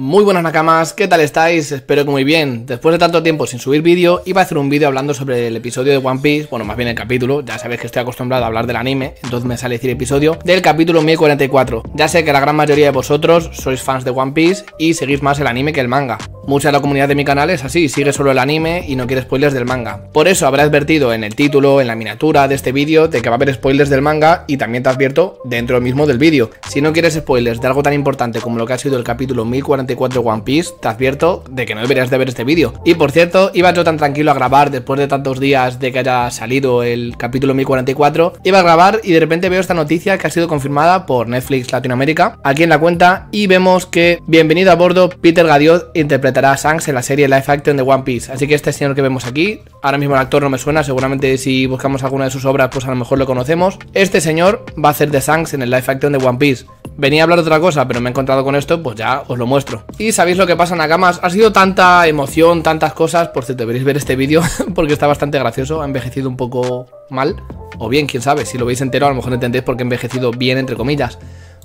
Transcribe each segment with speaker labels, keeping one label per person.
Speaker 1: Muy buenas nakamas, ¿qué tal estáis? Espero que muy bien. Después de tanto tiempo sin subir vídeo, iba a hacer un vídeo hablando sobre el episodio de One Piece, bueno, más bien el capítulo, ya sabéis que estoy acostumbrado a hablar del anime, entonces me sale decir episodio, del capítulo 1044. Ya sé que la gran mayoría de vosotros sois fans de One Piece y seguís más el anime que el manga. Mucha de la comunidad de mi canal es así, sigue solo el anime y no quiere spoilers del manga. Por eso habrá advertido en el título, en la miniatura de este vídeo, de que va a haber spoilers del manga y también te advierto dentro mismo del vídeo. Si no quieres spoilers de algo tan importante como lo que ha sido el capítulo 1044 One Piece, te advierto de que no deberías de ver este vídeo. Y por cierto, iba yo tan tranquilo a grabar después de tantos días de que haya salido el capítulo 1044, iba a grabar y de repente veo esta noticia que ha sido confirmada por Netflix Latinoamérica aquí en la cuenta y vemos que bienvenido a bordo Peter Gadiot interpretará a Shanks en la serie Live Action de One Piece. Así que este señor que vemos aquí, ahora mismo el actor no me suena, seguramente si buscamos alguna de sus obras pues a lo mejor lo conocemos. Este señor va a hacer de Shanks en el Live Action de One Piece. Venía a hablar de otra cosa, pero me he encontrado con esto, pues ya os lo muestro. Y sabéis lo que pasa, Nakamas. Ha sido tanta emoción, tantas cosas. Por cierto, deberéis ver este vídeo porque está bastante gracioso. Ha envejecido un poco mal. O bien, quién sabe. Si lo veis entero, a lo mejor entendéis por qué ha envejecido bien, entre comillas.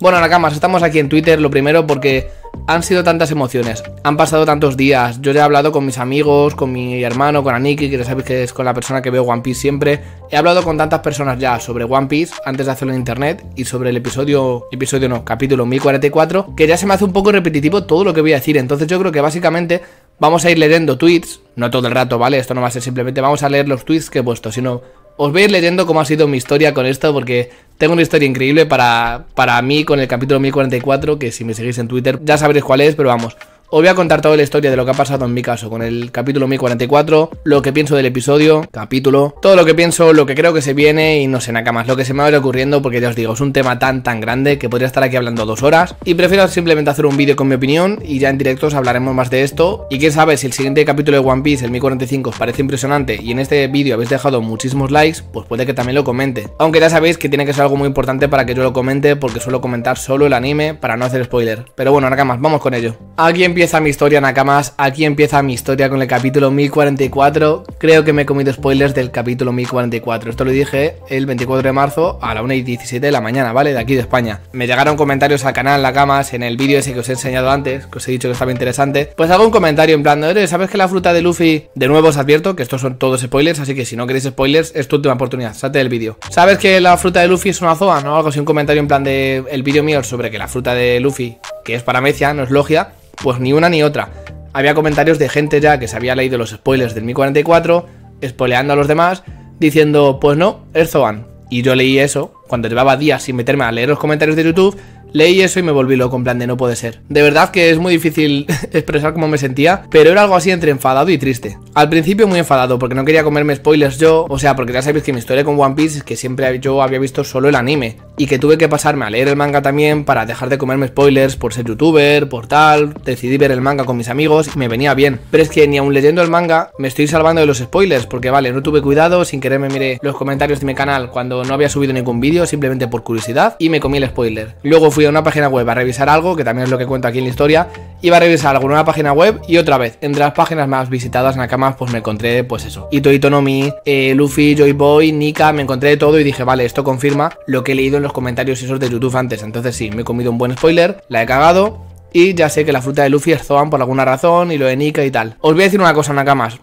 Speaker 1: Bueno, Nakamas, estamos aquí en Twitter. Lo primero porque han sido tantas emociones, han pasado tantos días. Yo ya he hablado con mis amigos, con mi hermano, con Aniki, que ya sabéis que es con la persona que veo One Piece siempre. He hablado con tantas personas ya sobre One Piece antes de hacerlo en internet y sobre el episodio, episodio no, capítulo 1044, que ya se me hace un poco repetitivo todo lo que voy a decir. Entonces yo creo que básicamente vamos a ir leyendo tweets, no todo el rato, ¿vale? Esto no va a ser simplemente vamos a leer los tweets que he puesto, sino os voy a ir leyendo cómo ha sido mi historia con esto, porque tengo una historia increíble para, para mí con el capítulo 1044, que si me seguís en Twitter ya sabréis cuál es, pero vamos, os voy a contar toda la historia de lo que ha pasado en mi caso con el capítulo 1044, lo que pienso del episodio, capítulo, todo lo que pienso, lo que creo que se viene y no sé nada más, lo que se me va a ir ocurriendo porque ya os digo, es un tema tan tan grande que podría estar aquí hablando dos horas y prefiero simplemente hacer un vídeo con mi opinión y ya en directo os hablaremos más de esto y quién sabe si el siguiente capítulo de One Piece, el 1045, os parece impresionante y en este vídeo habéis dejado muchísimos likes, pues puede que también lo comente. Aunque ya sabéis que tiene que ser algo muy importante para que yo lo comente porque suelo comentar solo el anime para no hacer spoiler. Pero bueno, nada más, vamos con ello. Aquí empieza mi historia, Nakamas. Aquí empieza mi historia con el capítulo 1044. Creo que me he comido spoilers del capítulo 1044. Esto lo dije el 24 de marzo a la 1 y 17 de la mañana, ¿vale? De aquí de España. Me llegaron comentarios al canal Nakamas en el vídeo ese que os he enseñado antes, que os he dicho que estaba interesante. Pues hago un comentario en plan, ¿sabes que la fruta de Luffy? De nuevo os advierto que estos son todos spoilers, así que si no queréis spoilers, es tu última oportunidad. Salte del vídeo. ¿Sabes que la fruta de Luffy es una zoa? ¿No? Algo así, un comentario en plan de el vídeo mío sobre que la fruta de Luffy, que es paramecia, no es logia pues ni una ni otra. Había comentarios de gente ya que se había leído los spoilers del Mi 44, spoileando a los demás, diciendo, pues no, es Zoan. Y yo leí eso, cuando llevaba días sin meterme a leer los comentarios de YouTube, Leí eso y me volví loco en plan de no puede ser. De verdad que es muy difícil expresar cómo me sentía, pero era algo así entre enfadado y triste. Al principio muy enfadado porque no quería comerme spoilers yo, o sea, porque ya sabéis que mi historia con One Piece es que siempre yo había visto solo el anime y que tuve que pasarme a leer el manga también para dejar de comerme spoilers por ser youtuber, por tal, decidí ver el manga con mis amigos y me venía bien. Pero es que ni aun leyendo el manga me estoy salvando de los spoilers porque vale, no tuve cuidado, sin querer me miré los comentarios de mi canal cuando no había subido ningún vídeo simplemente por curiosidad y me comí el spoiler. Luego fui a una página web a revisar algo, que también es lo que cuento aquí en la historia, iba a revisar algo en una página web y otra vez, entre las páginas más visitadas Nakamas, pues me encontré, pues eso, Ito Itonomi, eh, Luffy, Joy Boy, Nika, me encontré de todo y dije, vale, esto confirma lo que he leído en los comentarios esos de YouTube antes. Entonces sí, me he comido un buen spoiler, la he cagado, y ya sé que la fruta de Luffy es Zoan por alguna razón y lo de Nika y tal. Os voy a decir una cosa, Nakamas.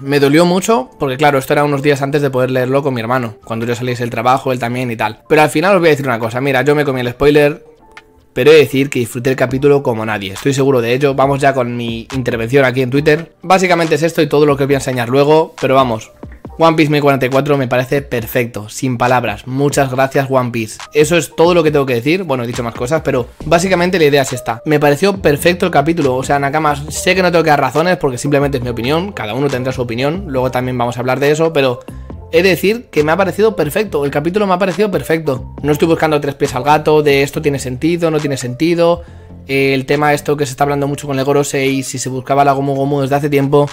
Speaker 1: Me dolió mucho porque claro, esto era unos días antes de poder leerlo con mi hermano, cuando yo saliese del trabajo, él también y tal. Pero al final os voy a decir una cosa, mira, yo me comí el spoiler, pero he de decir que disfruté el capítulo como nadie, estoy seguro de ello. Vamos ya con mi intervención aquí en Twitter. Básicamente es esto y todo lo que os voy a enseñar luego, pero vamos, One Piece 1044 me parece perfecto, sin palabras. Muchas gracias One Piece. Eso es todo lo que tengo que decir. Bueno, he dicho más cosas, pero básicamente la idea es esta. Me pareció perfecto el capítulo. O sea, Nakamas, sé que no tengo que dar razones porque simplemente es mi opinión. Cada uno tendrá su opinión. Luego también vamos a hablar de eso, pero He de decir que me ha parecido perfecto, el capítulo me ha parecido perfecto. No estoy buscando tres pies al gato, de esto tiene sentido, no tiene sentido. El tema esto que se está hablando mucho con el y si se buscaba la Gomu Gomu desde hace tiempo.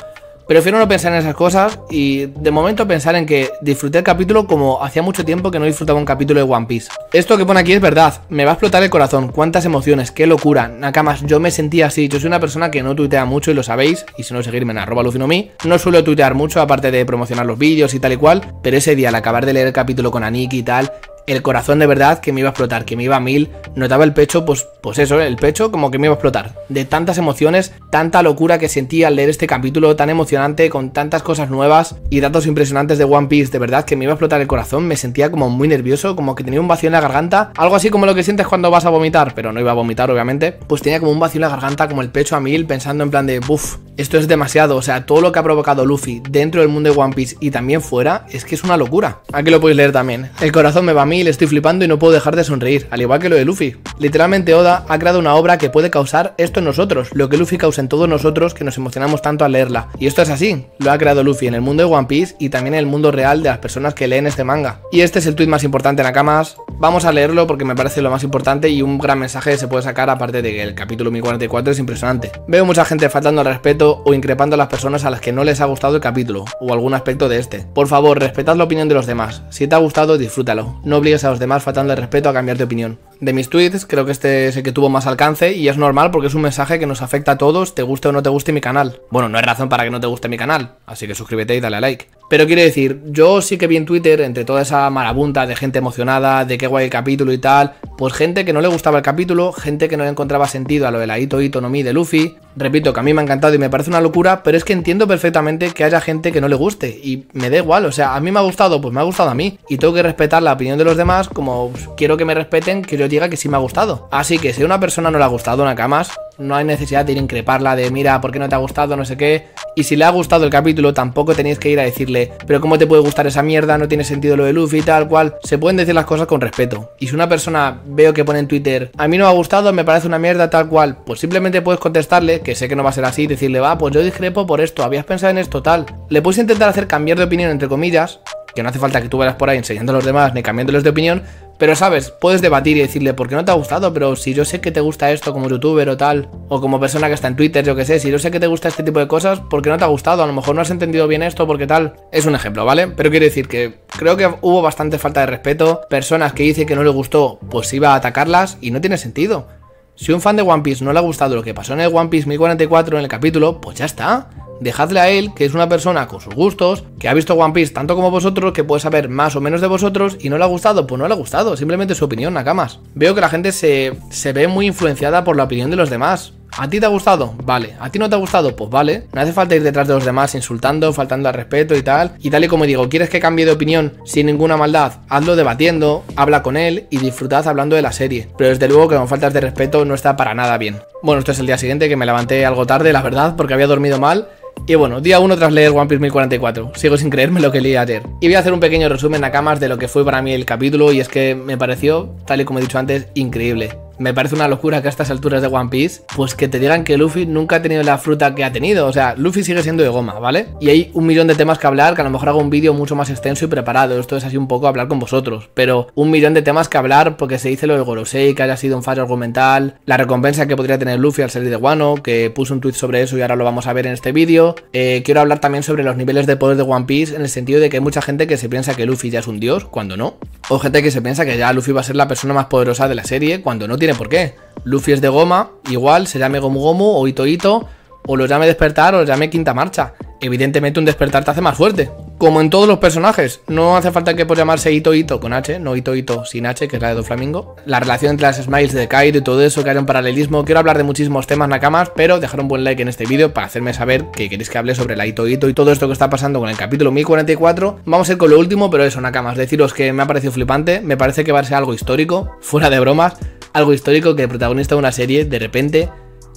Speaker 1: Prefiero no pensar en esas cosas y de momento pensar en que disfruté el capítulo como hacía mucho tiempo que no disfrutaba un capítulo de One Piece. Esto que pone aquí es verdad, me va a explotar el corazón, cuántas emociones, qué locura. Nakamas, yo me sentía así, yo soy una persona que no tuitea mucho y lo sabéis, y si no seguirme en arroba lucinomi, no suelo tuitear mucho aparte de promocionar los vídeos y tal y cual, pero ese día al acabar de leer el capítulo con Aniki y tal, el corazón de verdad que me iba a explotar, que me iba a mil, notaba el pecho, pues, pues eso, el pecho como que me iba a explotar. De tantas emociones, tanta locura que sentí al leer este capítulo tan emocionante, con tantas cosas nuevas y datos impresionantes de One Piece, de verdad que me iba a explotar el corazón, me sentía como muy nervioso, como que tenía un vacío en la garganta, algo así como lo que sientes cuando vas a vomitar, pero no iba a vomitar obviamente, pues tenía como un vacío en la garganta, como el pecho a mil, pensando en plan de, buf, esto es demasiado, o sea, todo lo que ha provocado Luffy dentro del mundo de One Piece y también fuera, es que es una locura. Aquí lo podéis leer también. El corazón me va a mil, estoy flipando y no puedo dejar de sonreír, al igual que lo de Luffy. Literalmente Oda ha creado una obra que puede causar esto en nosotros, lo que Luffy causa en todos nosotros que nos emocionamos tanto al leerla. Y esto es así, lo ha creado Luffy en el mundo de One Piece y también en el mundo real de las personas que leen este manga. Y este es el tweet más importante en Nakamas, vamos a leerlo porque me parece lo más importante y un gran mensaje se puede sacar aparte de que el capítulo 1044 es impresionante. Veo mucha gente faltando al respeto o increpando a las personas a las que no les ha gustado el capítulo o algún aspecto de este. Por favor, respetad la opinión de los demás. Si te ha gustado, disfrútalo. No obligues a los demás faltando el respeto a cambiar de opinión. De mis tweets, creo que este es el que tuvo más alcance y es normal porque es un mensaje que nos afecta a todos, te guste o no te guste mi canal. Bueno, no hay razón para que no te guste mi canal, así que suscríbete y dale a like. Pero quiero decir, yo sí que vi en Twitter, entre toda esa marabunta de gente emocionada, de qué guay el capítulo y tal, pues gente que no le gustaba el capítulo, gente que no le encontraba sentido a lo de la Ito no Mi de Luffy. Repito que a mí me ha encantado y me parece una locura, pero es que entiendo perfectamente que haya gente que no le guste y me da igual, o sea, a mí me ha gustado, pues me ha gustado a mí y tengo que respetar la opinión de los demás como quiero que me respeten, que yo diga que sí me ha gustado. Así que si a una persona no le ha gustado una camas, no hay necesidad de ir a increparla de mira, ¿por qué no te ha gustado? No sé qué. Y si le ha gustado el capítulo, tampoco tenéis que ir a decirle, pero ¿cómo te puede gustar esa mierda? No tiene sentido lo de Luffy tal cual. Se pueden decir las cosas con respeto. Y si una persona veo que pone en Twitter, a mí no me ha gustado, me parece una mierda tal cual, pues simplemente puedes contestarle, que sé que no va a ser así, decirle, va, pues yo discrepo por esto, habías pensado en esto tal. Le puedes intentar hacer cambiar de opinión entre comillas, que no hace falta que tú vayas por ahí enseñando a los demás ni cambiándoles de opinión, pero sabes, puedes debatir y decirle, ¿por qué no te ha gustado? Pero si yo sé que te gusta esto como youtuber o tal, o como persona que está en Twitter, yo que sé, si yo sé que te gusta este tipo de cosas, ¿por qué no te ha gustado? A lo mejor no has entendido bien esto porque tal. Es un ejemplo, ¿vale? Pero quiero decir que creo que hubo bastante falta de respeto. Personas que dicen que no le gustó, pues iba a atacarlas y no tiene sentido. Si un fan de One Piece no le ha gustado lo que pasó en el One Piece 1044 en el capítulo, pues ya está dejadle a él, que es una persona con sus gustos, que ha visto One Piece tanto como vosotros, que puede saber más o menos de vosotros, y no le ha gustado, pues no le ha gustado, simplemente su opinión, Nakamas. Veo que la gente se, se ve muy influenciada por la opinión de los demás. ¿A ti te ha gustado? Vale. ¿A ti no te ha gustado? Pues vale. No hace falta ir detrás de los demás insultando, faltando al respeto y tal. Y tal y como digo, ¿quieres que cambie de opinión sin ninguna maldad? Hazlo debatiendo, habla con él y disfrutad hablando de la serie. Pero desde luego que con faltas de respeto no está para nada bien. Bueno, esto es el día siguiente que me levanté algo tarde, la verdad, porque había dormido mal y bueno, día 1 tras leer One Piece 1044. Sigo sin creerme lo que leí ayer. Y voy a hacer un pequeño resumen a camas de lo que fue para mí el capítulo y es que me pareció, tal y como he dicho antes, increíble me parece una locura que a estas alturas de One Piece, pues que te digan que Luffy nunca ha tenido la fruta que ha tenido. O sea, Luffy sigue siendo de goma, ¿vale? Y hay un millón de temas que hablar, que a lo mejor hago un vídeo mucho más extenso y preparado. Esto es así un poco hablar con vosotros. Pero un millón de temas que hablar porque se dice lo de Gorosei, que haya sido un fallo argumental, la recompensa que podría tener Luffy al salir de Wano, que puso un tweet sobre eso y ahora lo vamos a ver en este vídeo. Eh, quiero hablar también sobre los niveles de poder de One Piece en el sentido de que hay mucha gente que se piensa que Luffy ya es un dios, cuando no. O gente que se piensa que ya Luffy va a ser la persona más poderosa de la serie, cuando no tiene por qué. Luffy es de goma, igual se llame Gomu Gomu o Ito Ito, o lo llame despertar o lo llame quinta marcha. Evidentemente un despertar te hace más fuerte. Como en todos los personajes, no hace falta que por llamarse Ito Ito con H, no Ito Ito sin H, que es la de Doflamingo. La relación entre las smiles de Kaido y todo eso, que hay un paralelismo. Quiero hablar de muchísimos temas nakamas, pero dejar un buen like en este vídeo para hacerme saber que queréis que hable sobre la Ito y todo esto que está pasando con el capítulo 1044. Vamos a ir con lo último, pero eso, nakamas. Deciros que me ha parecido flipante, me parece que va a ser algo histórico, fuera de bromas algo histórico que el protagonista de una serie de repente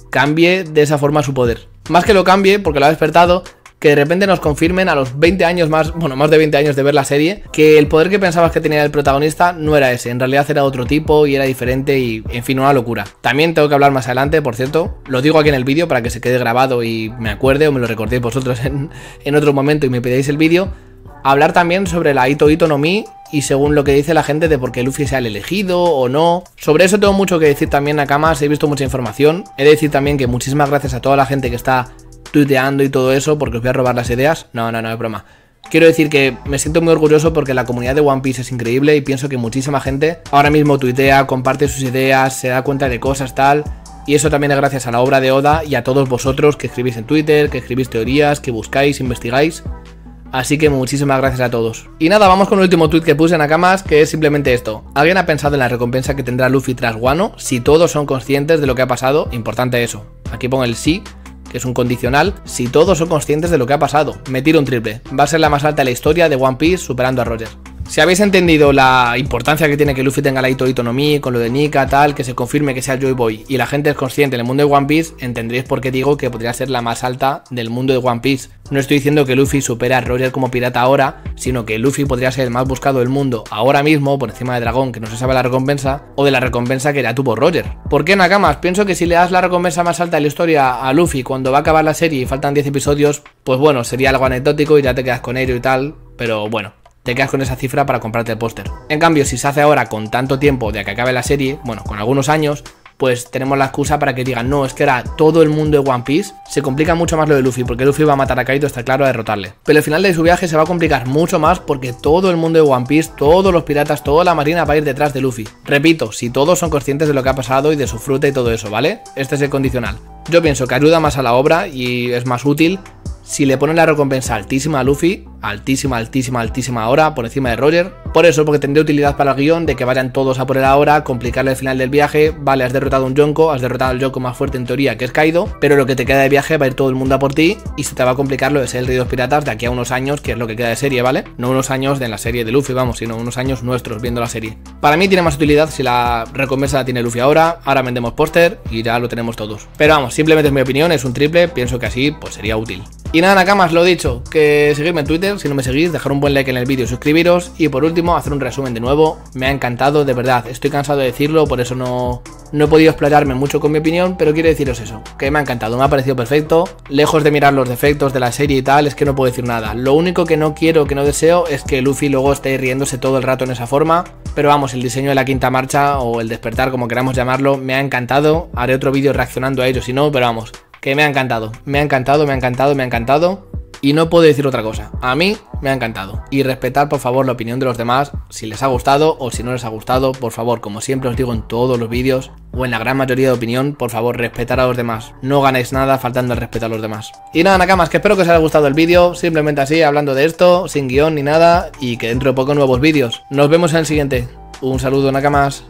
Speaker 1: cambie de esa forma su poder. Más que lo cambie, porque lo ha despertado, que de repente nos confirmen a los 20 años más, bueno, más de 20 años de ver la serie, que el poder que pensabas que tenía el protagonista no era ese, en realidad era otro tipo y era diferente y, en fin, una locura. También tengo que hablar más adelante, por cierto, lo digo aquí en el vídeo para que se quede grabado y me acuerde o me lo recordéis vosotros en, en otro momento y me pedáis el vídeo, hablar también sobre la Ito Ito no Mi y según lo que dice la gente de por qué Luffy sea el elegido o no. Sobre eso tengo mucho que decir también a camas, he visto mucha información. He de decir también que muchísimas gracias a toda la gente que está tuiteando y todo eso porque os voy a robar las ideas. No, no, no, es broma. Quiero decir que me siento muy orgulloso porque la comunidad de One Piece es increíble y pienso que muchísima gente ahora mismo tuitea, comparte sus ideas, se da cuenta de cosas tal. Y eso también es gracias a la obra de Oda y a todos vosotros que escribís en Twitter, que escribís teorías, que buscáis, investigáis. Así que muchísimas gracias a todos. Y nada, vamos con el último tweet que puse en Akamas, que es simplemente esto. ¿Alguien ha pensado en la recompensa que tendrá Luffy tras Wano si todos son conscientes de lo que ha pasado? Importante eso. Aquí pongo el sí que es un condicional, si todos son conscientes de lo que ha pasado. Me tiro un triple. Va a ser la más alta de la historia de One Piece superando a Roger. Si habéis entendido la importancia que tiene que Luffy tenga la Ito Itonomi con lo de Nika, tal, que se confirme que sea Joy Boy y la gente es consciente en el mundo de One Piece, entenderéis por qué digo que podría ser la más alta del mundo de One Piece. No estoy diciendo que Luffy supera a Roger como pirata ahora, sino que Luffy podría ser el más buscado del mundo ahora mismo, por encima de Dragón, que no se sabe la recompensa, o de la recompensa que ya tuvo Roger. ¿Por qué Nakamas? Pienso que si le das la recompensa más alta de la historia a Luffy cuando va a acabar la serie y faltan 10 episodios, pues bueno, sería algo anecdótico y ya te quedas con ello y tal, pero bueno, te quedas con esa cifra para comprarte el póster. En cambio, si se hace ahora con tanto tiempo de que acabe la serie, bueno, con algunos años, pues tenemos la excusa para que digan, no, es que era todo el mundo de One Piece, se complica mucho más lo de Luffy, porque Luffy va a matar a Kaito, está claro, a derrotarle. Pero el final de su viaje se va a complicar mucho más porque todo el mundo de One Piece, todos los piratas, toda la marina va a ir detrás de Luffy. Repito, si todos son conscientes de lo que ha pasado y de su fruta y todo eso, ¿vale? Este es el condicional. Yo pienso que ayuda más a la obra y es más útil si le ponen la recompensa altísima a Luffy, altísima, altísima, altísima ahora, por encima de Roger. Por eso, porque tendría utilidad para el guion de que vayan todos a por él ahora, complicarle el final del viaje. Vale, has derrotado a un Yonko, has derrotado al Yonko más fuerte en teoría, que es Kaido, pero lo que te queda de viaje va a ir todo el mundo a por ti y se te va a complicar lo de ser el rey de los piratas de aquí a unos años, que es lo que queda de serie, ¿vale? No unos años de la serie de Luffy, vamos, sino unos años nuestros viendo la serie. Para mí tiene más utilidad si la recompensa la tiene Luffy ahora, ahora vendemos póster y ya lo tenemos todos. Pero vamos, simplemente es mi opinión, es un triple, pienso que así pues sería útil. Y nada, Nakamas, lo dicho, que seguidme en Si no me seguís, dejar un buen like en el vídeo, suscribiros y por último hacer un resumen de nuevo. Me ha encantado, de verdad, estoy cansado de decirlo, por eso no, no he podido explayarme mucho con mi opinión, pero quiero deciros eso, que me ha encantado, me ha parecido perfecto. Lejos de mirar los defectos de la serie y tal, es que no puedo decir nada. Lo único que no quiero, que no deseo, es que Luffy luego esté riéndose todo el rato en esa forma. Pero vamos, el diseño de la quinta marcha o el despertar, como queramos llamarlo, me ha encantado. Haré otro vídeo reaccionando a ello si no, pero vamos, que me ha encantado. Me ha encantado, me ha encantado, me ha encantado. Y no puedo decir otra cosa. A mí me ha encantado. Y respetar, por favor, la opinión de los demás. Si les ha gustado o si no les ha gustado, por favor, como siempre os digo en todos los vídeos, o en la gran mayoría de opinión, por favor, respetar a los demás. No ganéis nada faltando el respeto a los demás. Y nada, Nakamas, que espero que os haya gustado el vídeo. Simplemente así, hablando de esto, sin guion ni nada. Y que dentro de poco nuevos vídeos. Nos vemos en el siguiente. Un saludo, Nakamas.